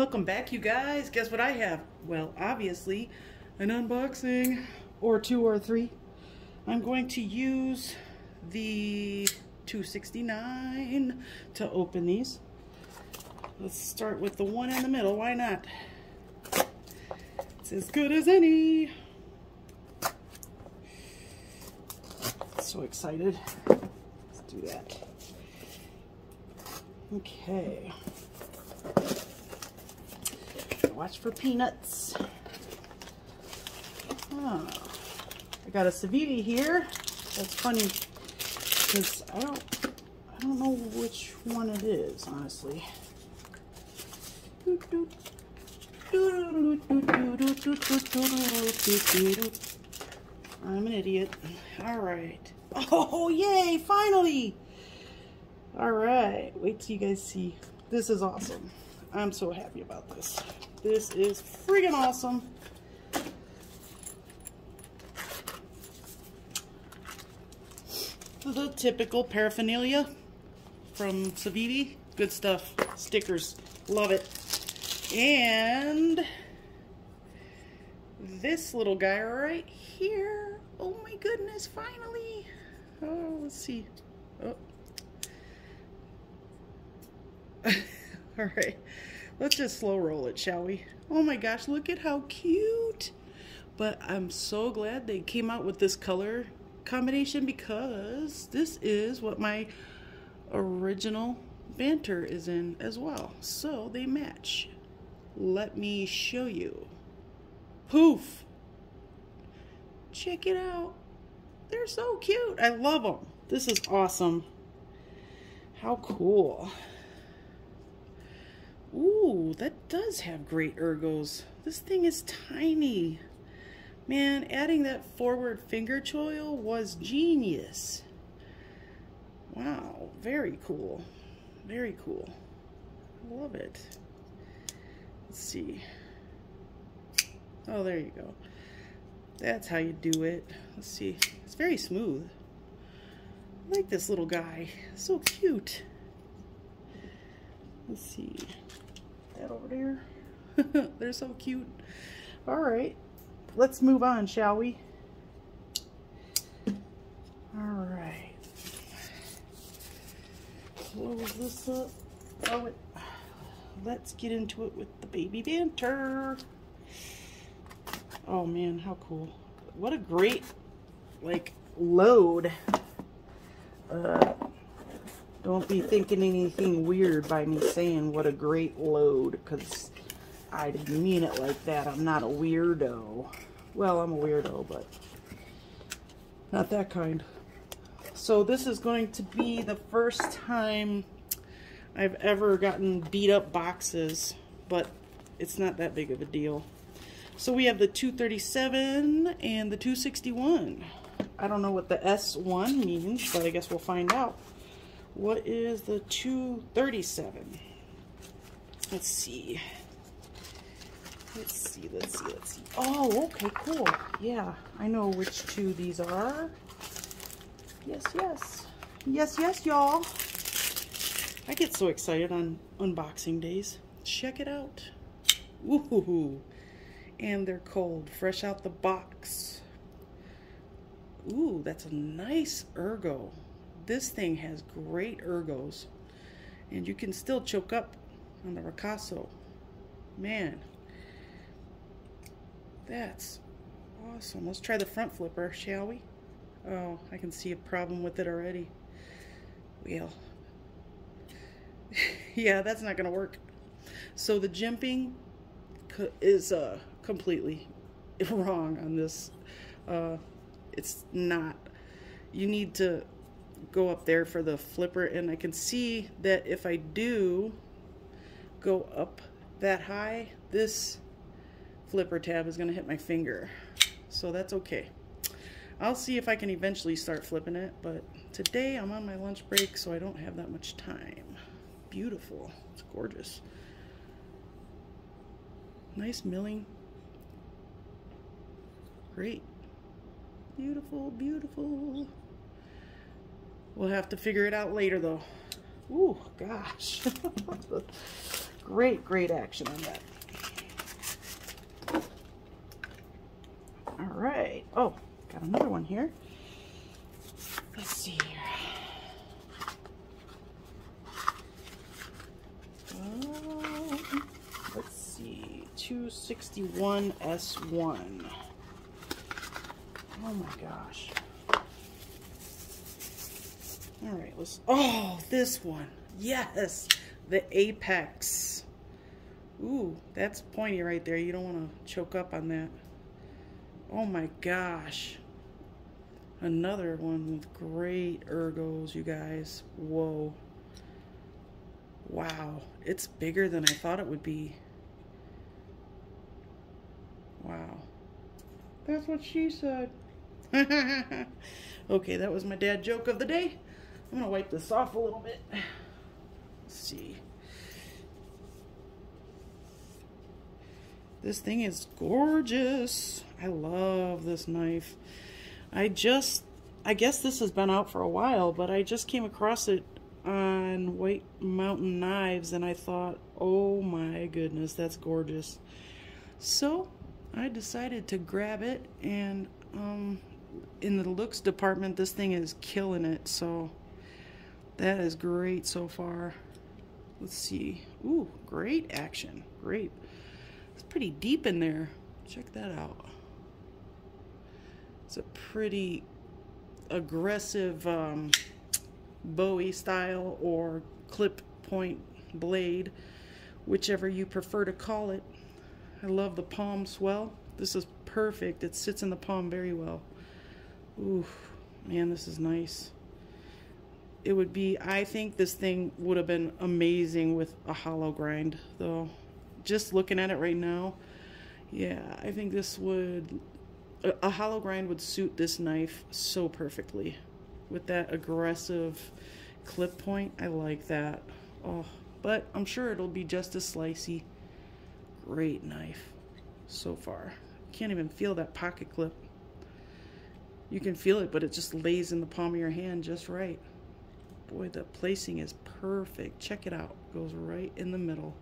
Welcome back, you guys. Guess what I have? Well, obviously, an unboxing or two or three. I'm going to use the 269 to open these. Let's start with the one in the middle. Why not? It's as good as any. So excited. Let's do that. Okay. Watch for peanuts. Oh, I got a Civivi here. That's funny because I don't I don't know which one it is, honestly. I'm an idiot. All right. Oh, yay, finally. All right, wait till you guys see. This is awesome. I'm so happy about this. This is friggin' awesome. The typical paraphernalia from Civivi. Good stuff. Stickers. Love it. And this little guy right here. Oh my goodness, finally. Oh, let's see. Oh. All right. Let's just slow roll it, shall we? Oh my gosh, look at how cute. But I'm so glad they came out with this color combination because this is what my original banter is in as well. So they match. Let me show you. Poof! Check it out. They're so cute. I love them. This is awesome. How cool. Ooh, that does have great ergos. This thing is tiny. Man, adding that forward finger choil was genius. Wow, very cool. Very cool. I love it. Let's see. Oh, there you go. That's how you do it. Let's see. It's very smooth. I like this little guy. So cute. Let's see that over there. They're so cute. All right, let's move on, shall we? All right. Close this up. Oh, it, let's get into it with the baby banter. Oh man, how cool. What a great, like, load. Uh, don't be thinking anything weird by me saying what a great load, because I didn't mean it like that. I'm not a weirdo. Well, I'm a weirdo, but not that kind. So this is going to be the first time I've ever gotten beat up boxes, but it's not that big of a deal. So we have the 237 and the 261. I don't know what the S1 means, but I guess we'll find out. What is the 237? Let's see. Let's see, let's see, let's see. Oh, okay, cool. Yeah, I know which two these are. Yes, yes. Yes, yes, y'all. I get so excited on unboxing days. Check it out. Ooh, and they're cold, fresh out the box. Ooh, that's a nice ergo this thing has great ergos. And you can still choke up on the Ricasso. Man, that's awesome. Let's try the front flipper, shall we? Oh, I can see a problem with it already. Well, yeah, that's not to work. So the jimping is uh, completely wrong on this. Uh, it's not. You need to go up there for the flipper and I can see that if I do go up that high, this flipper tab is going to hit my finger. So that's okay. I'll see if I can eventually start flipping it, but today I'm on my lunch break, so I don't have that much time. Beautiful. It's gorgeous. Nice milling. Great. Beautiful, beautiful. We'll have to figure it out later, though. Ooh, gosh. Great, great action on that. All right. Oh, got another one here. Let's see here. Um, let's see. 261S1. Oh my gosh. All right, let's, oh, this one. Yes, the Apex. Ooh, that's pointy right there. You don't want to choke up on that. Oh my gosh. Another one with great ergos, you guys. Whoa. Wow. It's bigger than I thought it would be. Wow. That's what she said. okay, that was my dad joke of the day. I'm to wipe this off a little bit. Let's see. This thing is gorgeous. I love this knife. I just, I guess this has been out for a while, but I just came across it on White Mountain Knives and I thought, oh my goodness, that's gorgeous. So I decided to grab it and um, in the looks department, this thing is killing it. So that is great so far. Let's see. Ooh, great action. Great. It's pretty deep in there. Check that out. It's a pretty aggressive um, Bowie style or clip point blade, whichever you prefer to call it. I love the palm swell. This is perfect. It sits in the palm very well. Ooh, man, this is nice. It would be, I think this thing would have been amazing with a hollow grind, though. Just looking at it right now, yeah, I think this would a, a hollow grind would suit this knife so perfectly. With that aggressive clip point, I like that. Oh, but I'm sure it'll be just as slicey. Great knife so far. Can't even feel that pocket clip. You can feel it, but it just lays in the palm of your hand just right. Boy, the placing is perfect. Check it out. Goes right in the middle.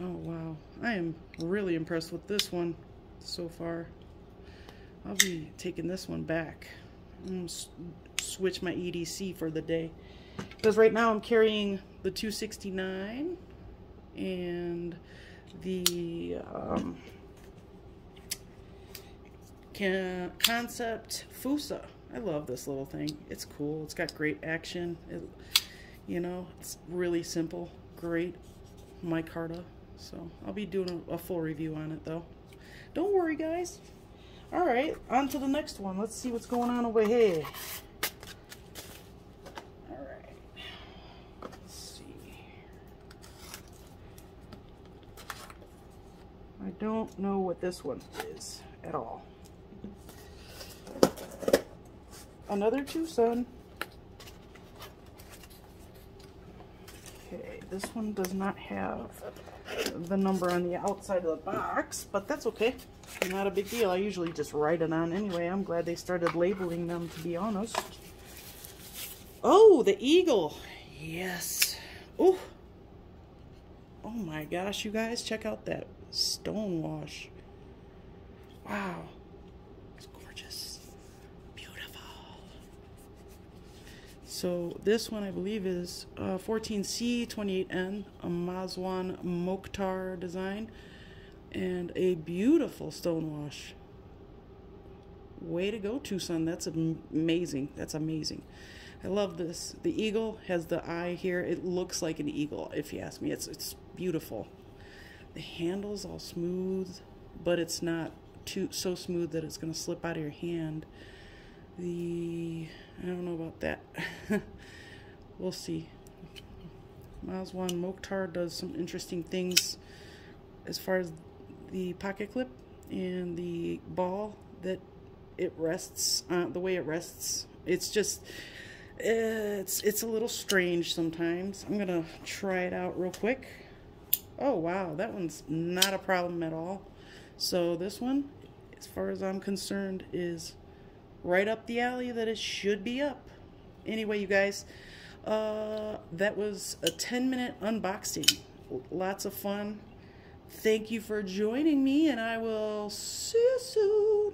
Oh, wow. I am really impressed with this one so far. I'll be taking this one back. switch my EDC for the day. Because right now I'm carrying the 269 and the um, Concept Fusa. I love this little thing. It's cool. It's got great action. It, you know, it's really simple. Great micarta. So I'll be doing a, a full review on it though. Don't worry guys. Alright, on to the next one. Let's see what's going on over here. Alright. Let's see. I don't know what this one is at all. Another TwoSun. Okay, this one does not have the number on the outside of the box, but that's okay. Not a big deal. I usually just write it on anyway. I'm glad they started labeling them, to be honest. Oh, the eagle. Yes. Oh. Oh my gosh, you guys. Check out that stone wash. Wow. It's gorgeous. Beautiful. So this one I believe is uh, 14C 28N, a Mazwan Mokhtar design and a beautiful stonewash. Way to go, TwoSun. That's amazing. That's amazing. I love this. The eagle has the eye here. It looks like an eagle, if you ask me. It's, it's beautiful. The handle's all smooth, but it's not too so smooth that it's going to slip out of your hand. The... I don't know about that. we'll see. Miles Mazwan Mokhtar does some interesting things as far as the pocket clip and the ball that it rests uh, the way it rests. It's just it's it's a little strange sometimes. I'm gonna try it out real quick. Oh wow. That one's not a problem at all. So this one as far as I'm concerned is right up the alley that it should be up anyway you guys uh, that was a 10 minute unboxing lots of fun. Thank you for joining me, and I will see you soon.